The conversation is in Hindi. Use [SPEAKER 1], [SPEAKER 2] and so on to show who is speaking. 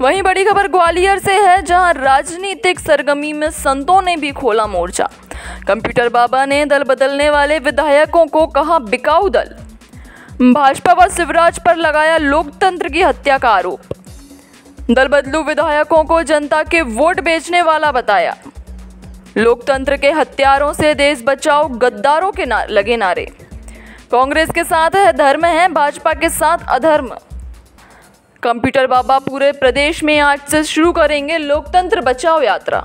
[SPEAKER 1] वहीं बड़ी खबर ग्वालियर से है जहाँ राजनीतिक सरगमी में संतों ने भी खोला मोर्चा। कंप्यूटर बाबा ने दल बदलने वाले विधायकों को कहा बिकाऊ दल। भाजपा व शिवराज पर लगाया लोकतंत्र की हत्या का आरोप। दल बदलू विधायकों को जनता के वोट बेचने वाला बताया। लोकतंत्र के हत्यारों से देश बचाओ गद्दारों के ना, लगे नारे। कांग्रेस के साथ है धर्म है भाजपा के साथ अधर्म। कंप्यूटर बाबा पूरे प्रदेश में आज से शुरू करेंगे लोकतंत्र बचाओ यात्रा।